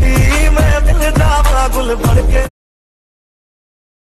ਛੇਤੀ ਮੈਂ ਦਿਲ ਜਾਵਾ ਗੁਲ ਬਣ ਕੇ